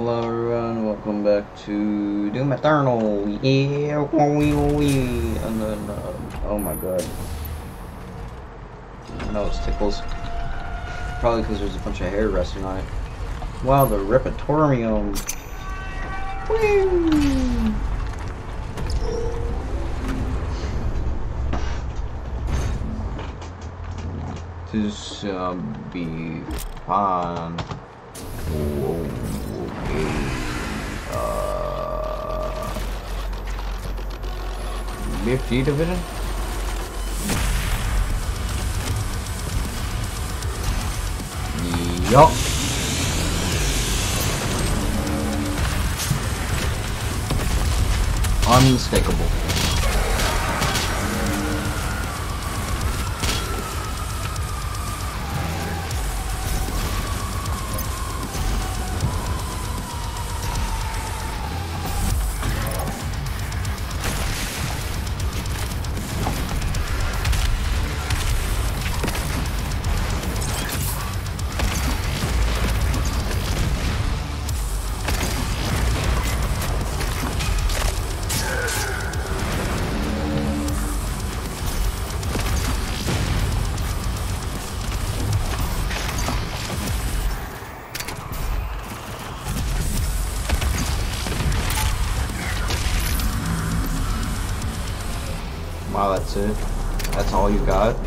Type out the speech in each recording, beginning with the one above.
Hello everyone, welcome back to Doom Eternal. Yeah. And then, uh, oh my god. I know it's tickles. Probably because there's a bunch of hair resting on it. Wow, the Ripatorium. Woo! This uh, be fun. Whoa, BFG division? Yup. Unmistakable. That's it? That's all you got?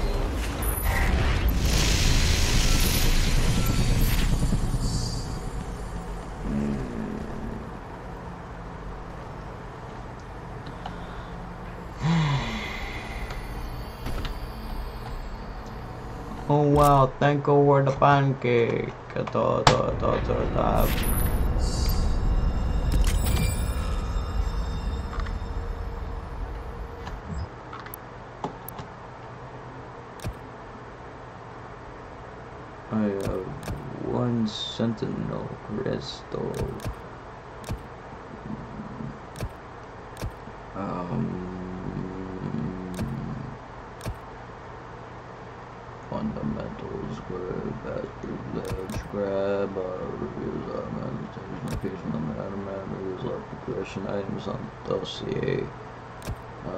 Oh wow, thank you for the pancake. Sentinel crystal. Um, fundamentals, grab, bastard, ledge, grab, uh, reviews, uh, meditation, location, on the item, reviews, uh, progression items on dossier. Uh,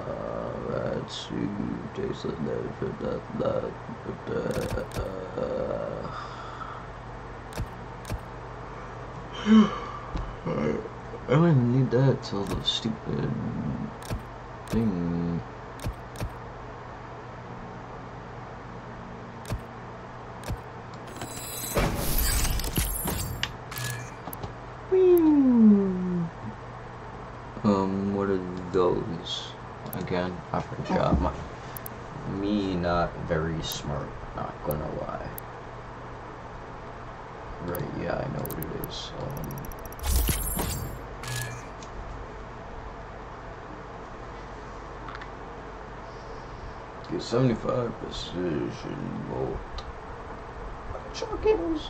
that's you, Jason, that, that, that, that, uh, I don't even need that till the stupid thing. Um, what are those? Again, I forgot. My, me not very smart, not gonna lie. Right, yeah, I know what it is. 75 precision bolt. Chuckles.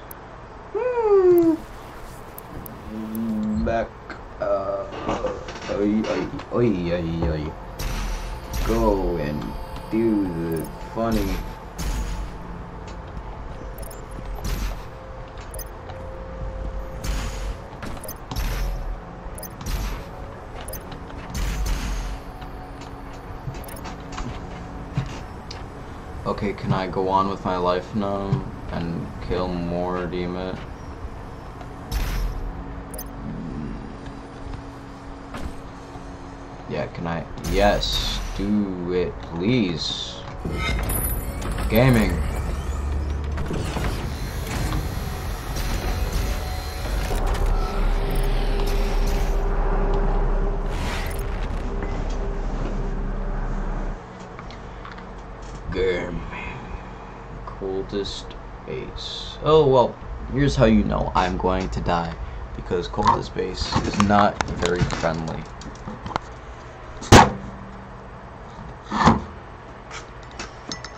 Hmm. Back. Uh. Oi, oi, oi, oi, oi. Go and do the funny. Okay, can I go on with my life now and kill more demon? Hmm. Yeah, can I? Yes, do it, please. Gaming. Gaming. Cultist base. Oh, well, here's how you know I'm going to die. Because cultist base is not very friendly. I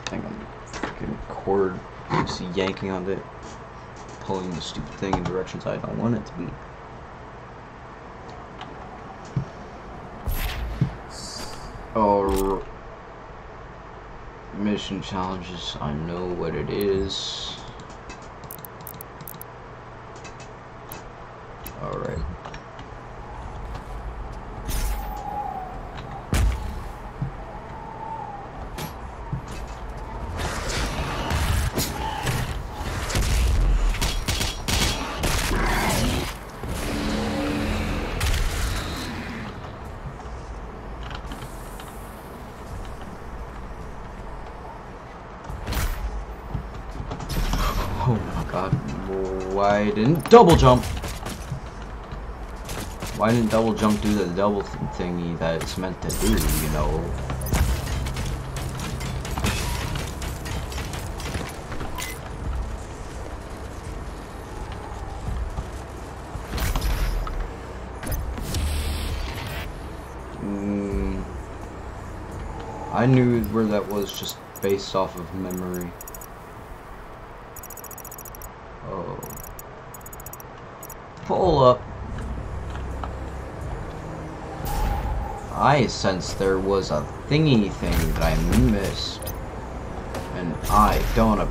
think I'm freaking cord just yanking on it, pulling the stupid thing in directions I don't want it to be. Oh, challenges. I know what it is. Alright. Oh my god, didn't double jump? Why didn't double jump do the double th thingy that it's meant to do, you know? Mm, I knew where that was just based off of memory. Up. I sense there was a thingy thing that I missed. And I don't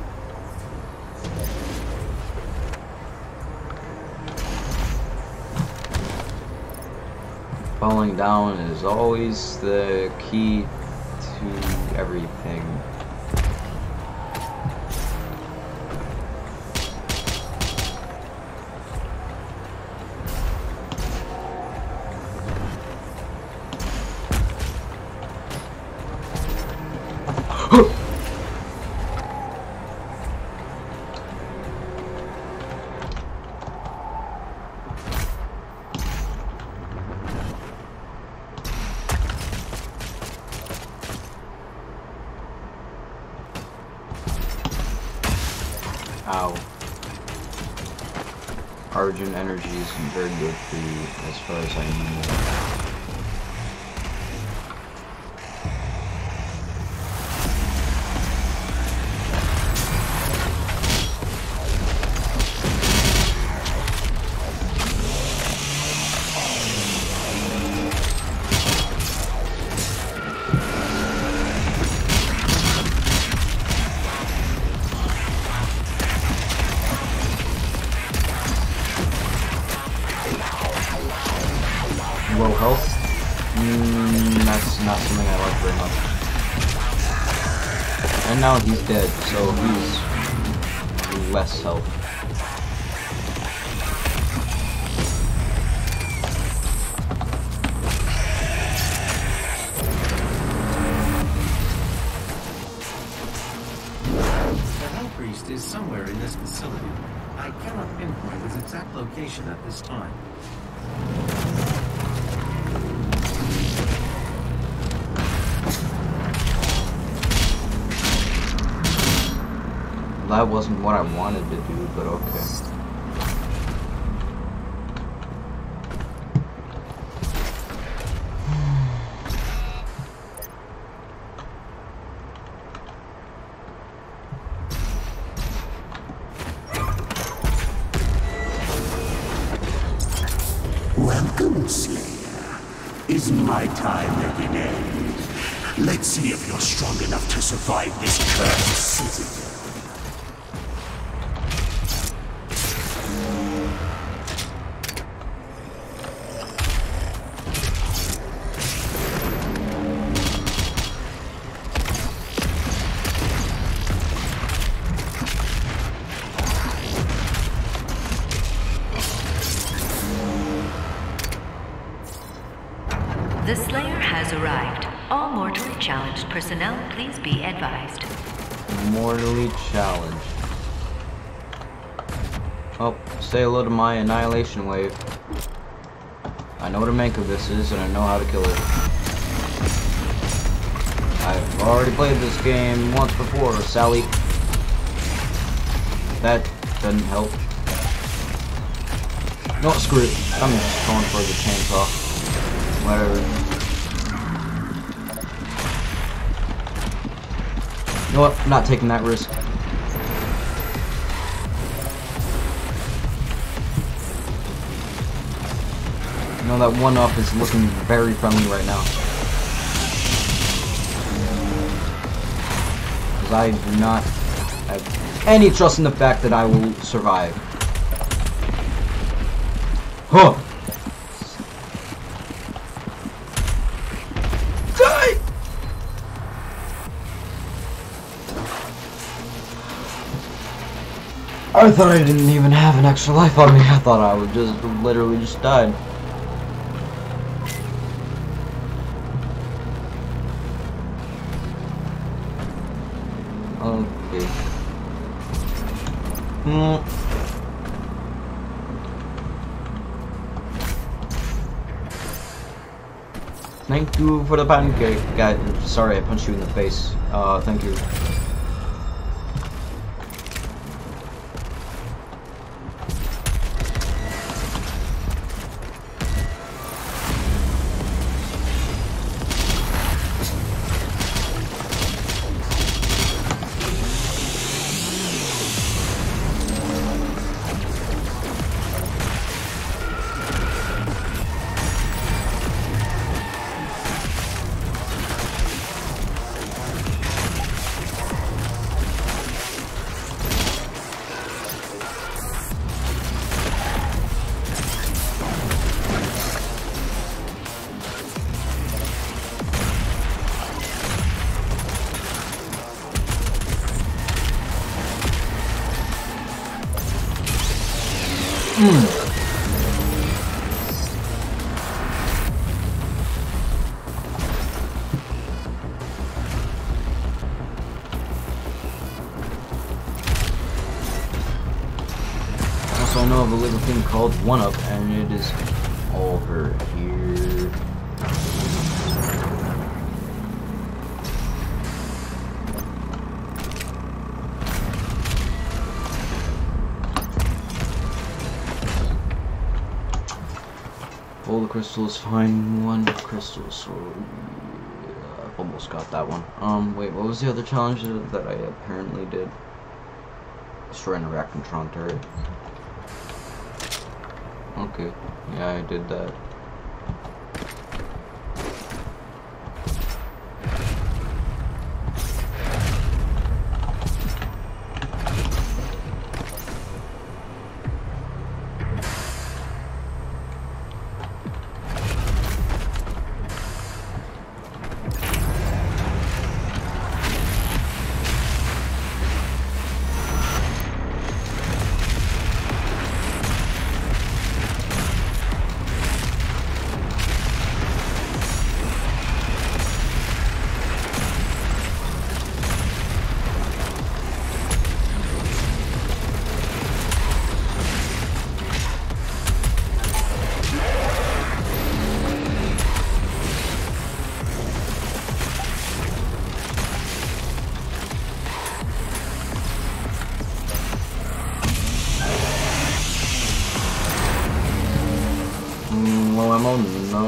Falling down is always the key to everything. Argent energy is very good for you, as far as I know. Somewhere in this facility. I cannot pinpoint his exact location at this time. That wasn't what I wanted to do, but okay. Be advised. Mortally challenged. Oh, say hello to my annihilation wave. I know what a make of this is, and I know how to kill it. I've already played this game once before, Sally. That doesn't help. No, screw it. I'm just going for the chainsaw. Whatever. Know what? I'm not taking that risk. You know that one up is looking very friendly right now. Because I do not have any trust in the fact that I will survive. Huh! I thought I didn't even have an extra life on me. I thought I would just literally just died. Okay. Hmm. Thank you for the pancake, guy. Sorry, I punched you in the face. Uh, thank you. Crystals, find one crystal, so I've almost got that one. Um, wait, what was the other challenge that I apparently did? An Arachnotron turret. Okay, yeah, I did that.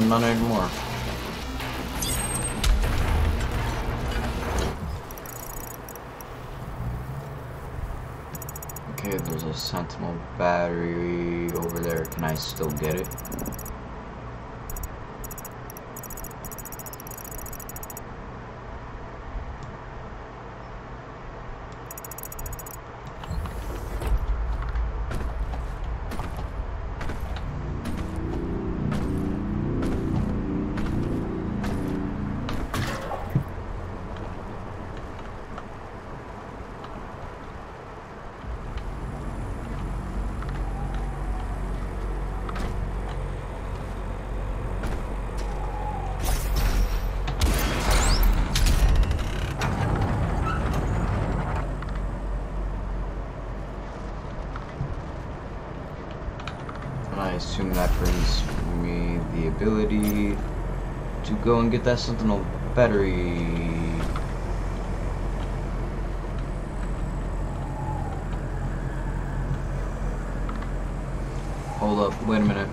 No, none anymore. Okay, there's a sentinel battery over there. Can I still get it? Assume that brings me the ability to go and get that sentinel battery. Hold up, wait a minute.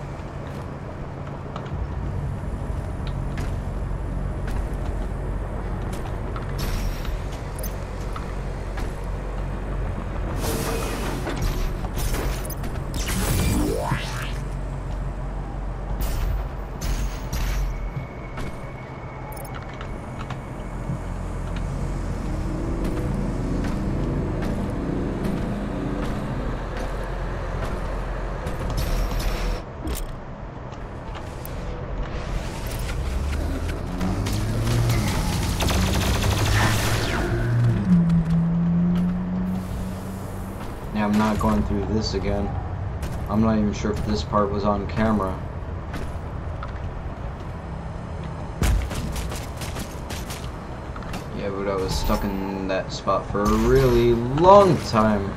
Not going through this again. I'm not even sure if this part was on camera. Yeah, but I was stuck in that spot for a really long time.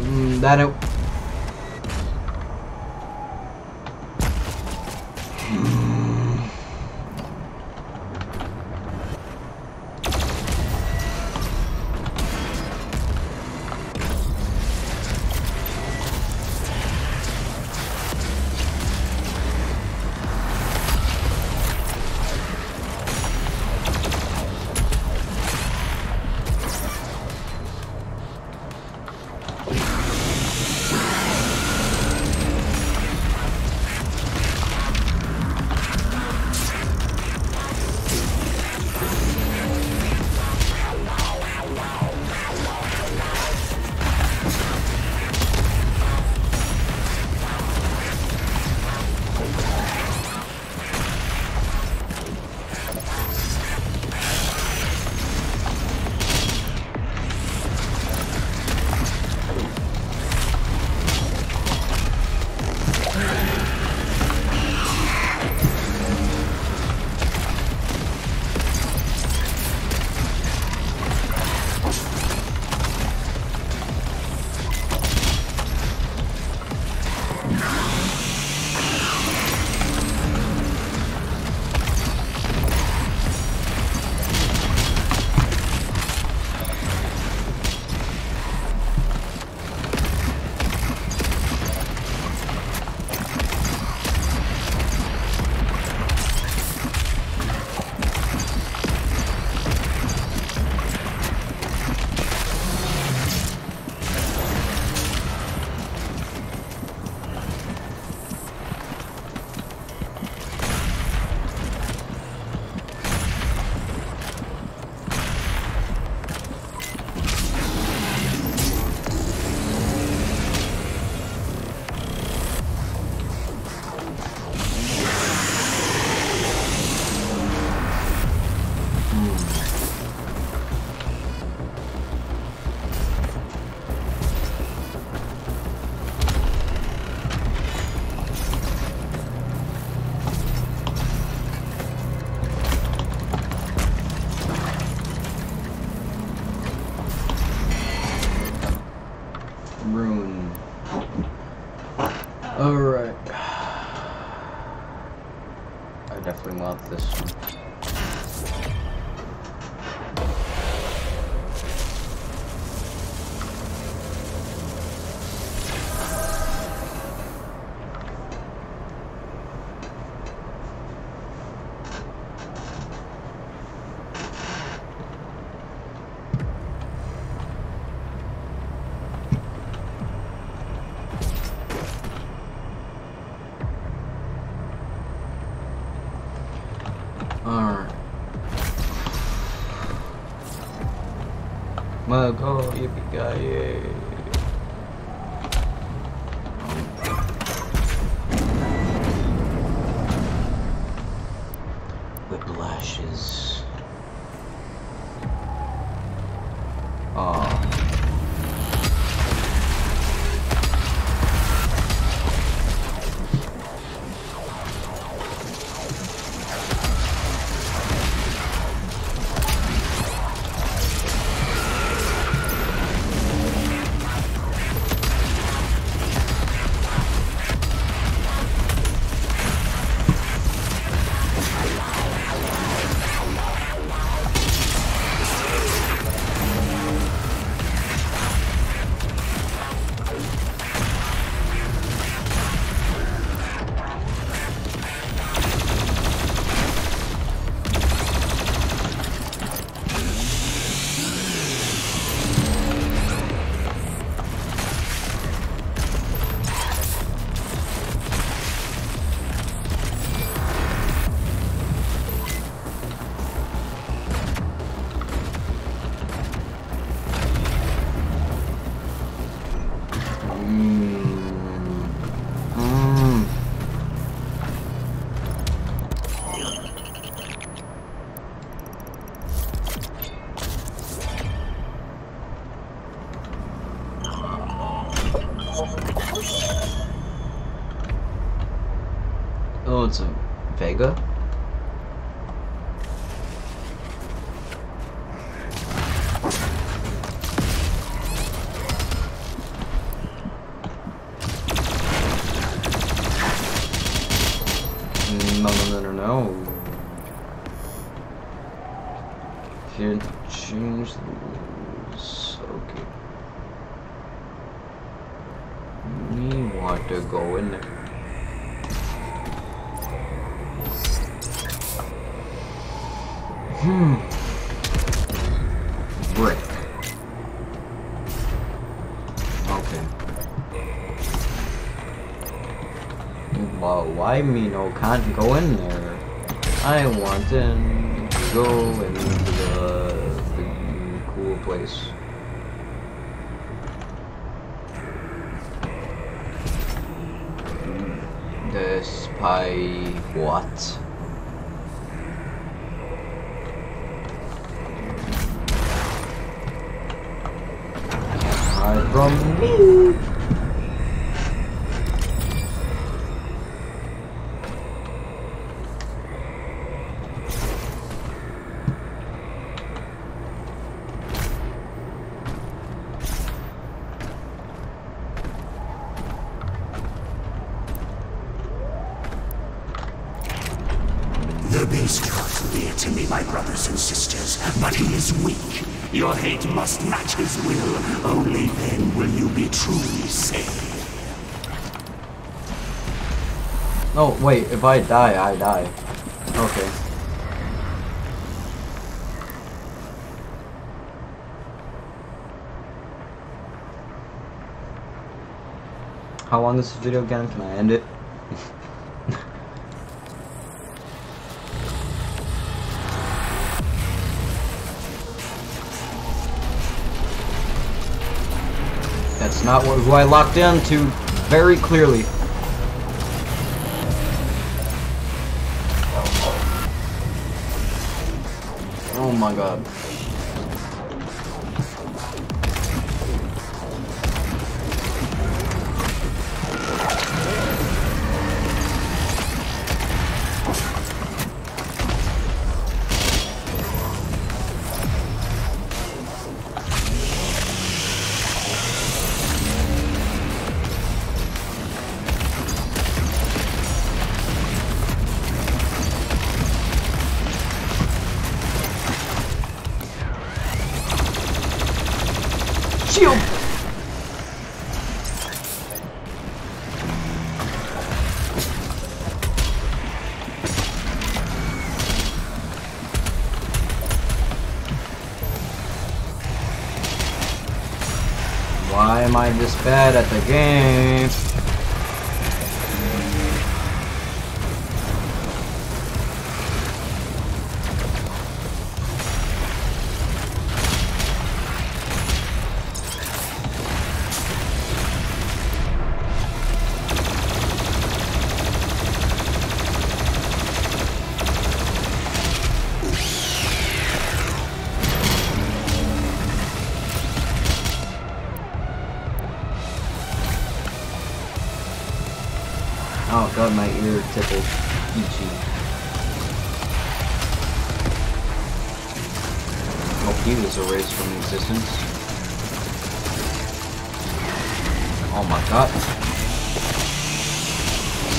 Mm, that oh, go, yippee-ki-yay. Mm. Hmm. Brick. Okay. Well, why me no can't go in there? I want to go into the, the cool place. The spy what? Hide from me. The beast draws near to me, my brothers and sisters, but he is weak. Your hate must match his will. Only then will you be truly saved. Oh, wait, if I die, I die. Okay. How long is this video again? Can I end it? Not who I locked into very clearly. Oh my god. Why am I this bad at the game?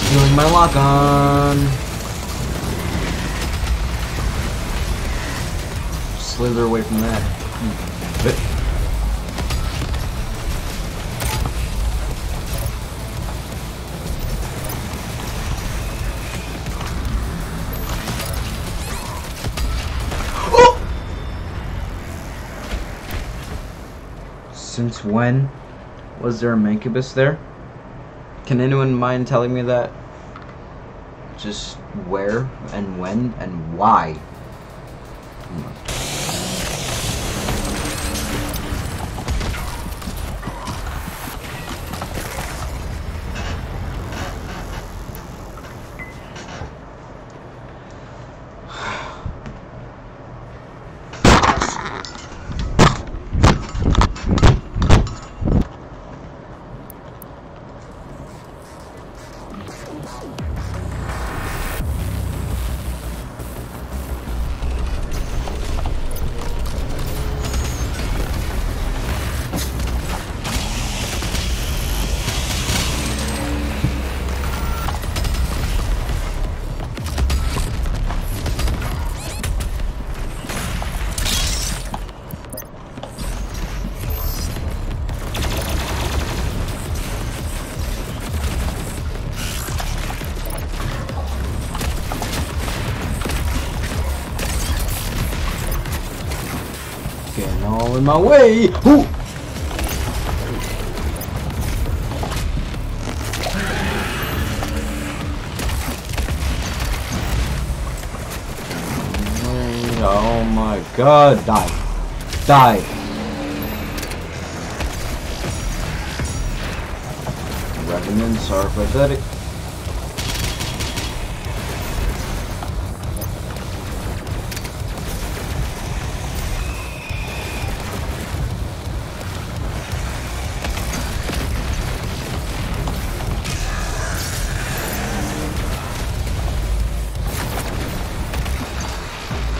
Stealing my lock on. Slither away from that. Since when was there a Mancubus there? Can anyone mind telling me that? Just where and when and why? My way. Ooh. Oh my god, die. Die. Revenants are pathetic.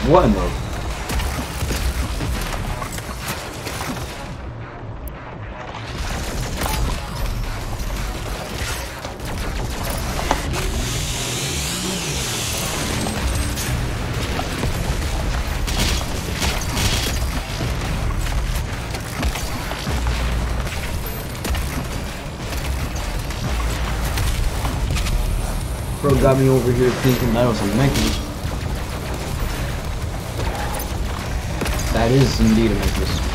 What in the Bro got me over here thinking that was a necklace. That is indeed a necklace.